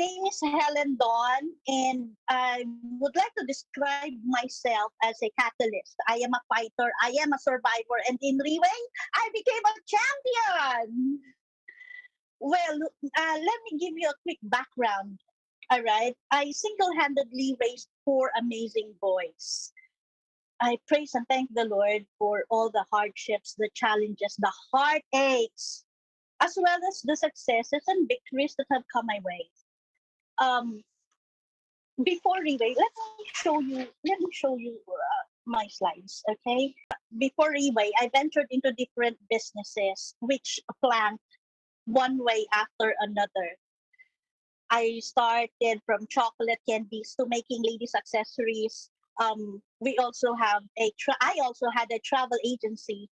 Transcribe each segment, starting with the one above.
name is Helen Dawn, and I would like to describe myself as a catalyst. I am a fighter, I am a survivor, and in Riway, I became a champion. Well, uh, let me give you a quick background. All right, I single handedly raised four amazing boys. I praise and thank the Lord for all the hardships, the challenges, the heartaches, as well as the successes and victories that have come my way. Um, before Riway, let me show you. Let me show you uh, my slides. Okay. Before Riway, I ventured into different businesses, which flanked one way after another. I started from chocolate candies to making ladies accessories. Um, we also have a. Tra- I also had a travel agency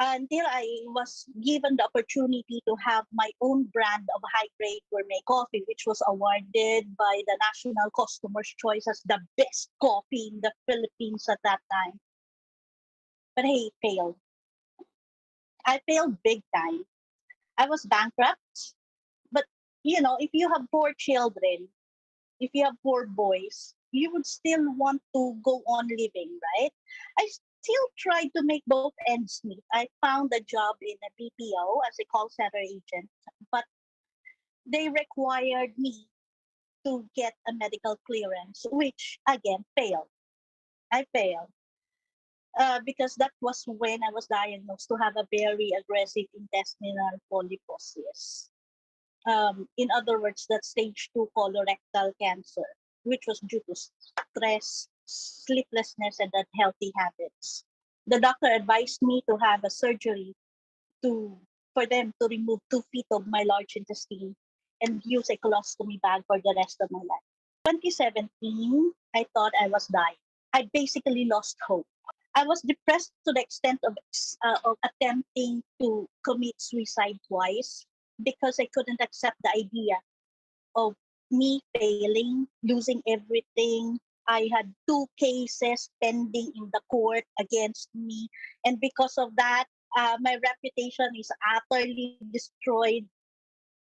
until I was given the opportunity to have my own brand of high grade gourmet coffee, which was awarded by the National Customers' Choice as the best coffee in the Philippines at that time. But hey, failed. I failed big time. I was bankrupt. But you know, if you have four children, if you have four boys, you would still want to go on living, right? I still tried to make both ends meet. I found a job in a BPO as a call center agent, but they required me to get a medical clearance, which again failed. I failed. Uh, because that was when I was diagnosed to have a very aggressive intestinal polyposis. Um, in other words, that stage two colorectal cancer, which was due to stress, sleeplessness, and unhealthy habits. The doctor advised me to have a surgery to for them to remove two feet of my large intestine and use a colostomy bag for the rest of my life. 2017, I thought I was dying. I basically lost hope. I was depressed to the extent of, uh, of attempting to commit suicide twice because I couldn't accept the idea of me failing, losing everything. I had two cases pending in the court against me. And because of that, uh, my reputation is utterly destroyed.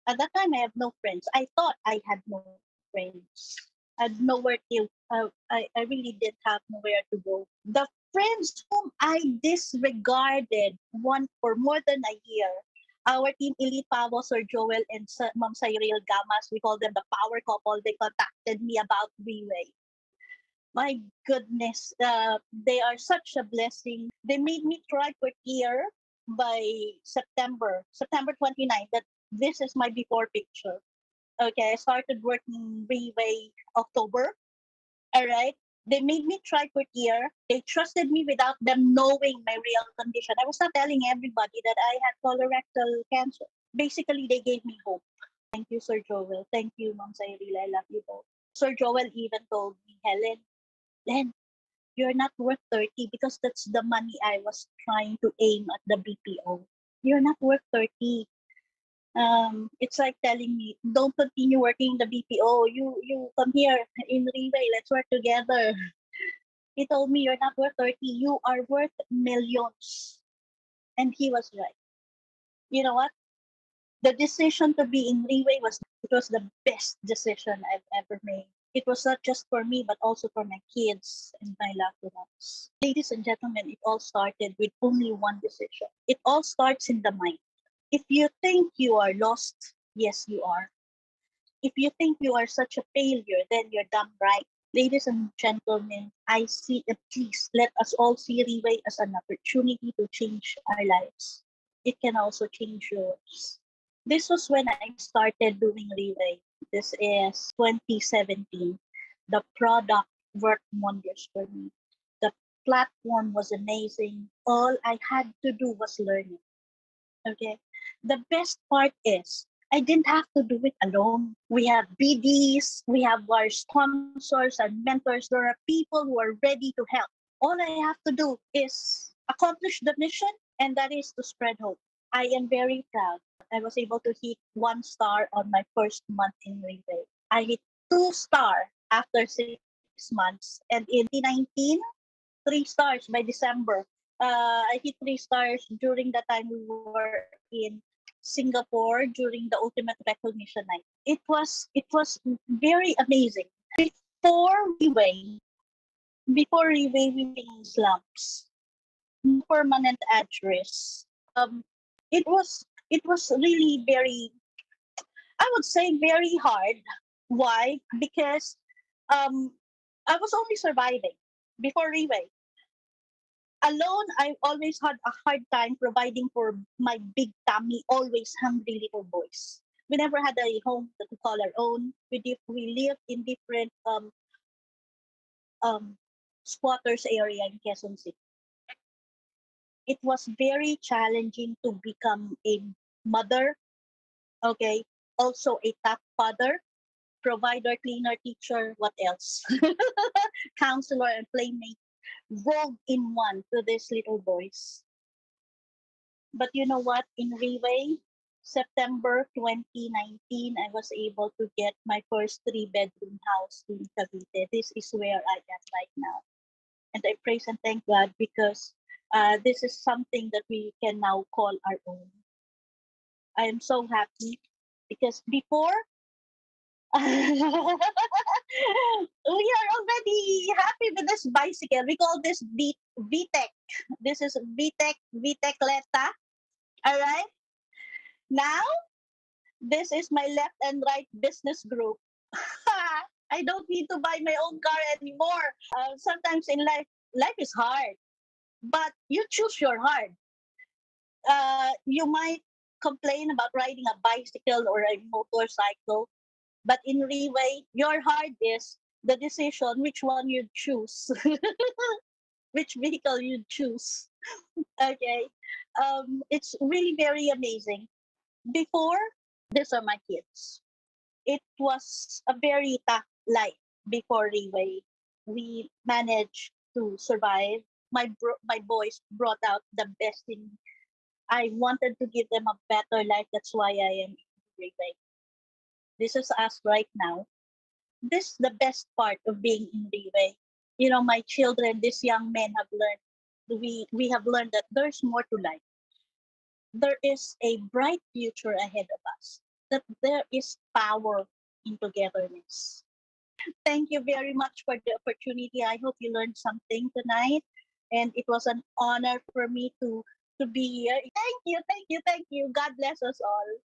At that time, I have no friends. I thought I had no friends. I had nowhere to, uh, I, I really didn't have nowhere to go. The friends whom I disregarded one for more than a year. Our team Elite Pavo, Sir Joel and Sir, Ma'am Cyril Gamas, we call them the power couple. They contacted me about Riway. My goodness, uh, they are such a blessing. They made me try for year by September, September 29. That this is my before picture. Okay, I started working Riway October. All right, they made me try for year. They trusted me without them knowing my real condition. I was not telling everybody that I had colorectal cancer. Basically, they gave me hope. Thank you, Sir Joel. Thank you, Mom Cyril. I love you both. Sir Joel even told me, Helen, then you're not worth 30 because that's the money I was trying to aim at the BPO. You're not worth 30 um, it's like telling me, don't continue working in the BPO. You you come here in Riway. Let's work together. He told me you're not worth 30. You are worth millions. And he was right. You know what? The decision to be in Riway was it was the best decision I've ever made. It was not just for me, but also for my kids and my loved ones. Ladies and gentlemen, it all started with only one decision. It all starts in the mind if you think you are lost, yes, you are. If you think you are such a failure, then you're done right. Ladies and gentlemen, I see it. Please let us all see Riway as an opportunity to change our lives. It can also change yours. This was when I started doing Riway. This is 2017. The product worked wonders for me. The platform was amazing. All I had to do was learn it. Okay the best part is I didn't have to do it alone. We have BDs, we have our sponsors and mentors. There are people who are ready to help. All I have to do is accomplish the mission, and that is to spread hope. I am very proud. I was able to hit one star on my first month in Riway. I hit two star after six months, and in 2019, three stars by December. Uh, I hit three stars during the time we were in Singapore during the ultimate recognition night. It was it was very amazing. Before Riway, before we were in slums, permanent address. Um, it was it was really very, I would say, very hard. Why? Because um, I was only surviving before Riway alone, I always had a hard time providing for my big tummy, always hungry little boys. We never had a home we call our own. We, dif- we lived in different um, um, squatters area in Quezon City. It was very challenging to become a mother, okay, also a top father, provider, cleaner, teacher, what else? Counselor and playmate rolled in one to these little boys. But you know what? In Riway, September 2019, I was able to get my first three bedroom house in Cavite. This is where I am right now. And I praise and thank God because uh, this is something that we can now call our own. I am so happy because before we are already happy with this bicycle. We call this V VTEC. This is VTEC VTEC Leta. All right. Now, this is my left and right business group. I don't need to buy my own car anymore. Uh, sometimes in life, life is hard, but you choose your heart. Uh, you might complain about riding a bicycle or a motorcycle, but in Riway, your heart is the decision which one you choose, which vehicle you choose. okay, um, it's really very amazing. Before, these are my kids. It was a very tough life before Riway. We managed to survive. My bro- my boys brought out the best in. me. I wanted to give them a better life. That's why I am in Riway. This is us right now this is the best part of being in Riway. You know, my children, these young men have learned, we, we have learned that there's more to life. There is a bright future ahead of us, that there is power in togetherness. Thank you very much for the opportunity. I hope you learned something tonight. And it was an honor for me to to be here. Thank you, thank you, thank you. God bless us all.